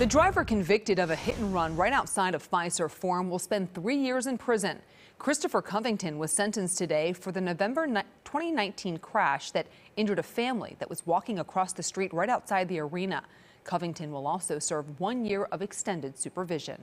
The driver convicted of a hit and run right outside of Fiserv Forum will spend three years in prison. Christopher Covington was sentenced today for the November 2019 crash that injured a family that was walking across the street right outside the arena. Covington will also serve one year of extended supervision.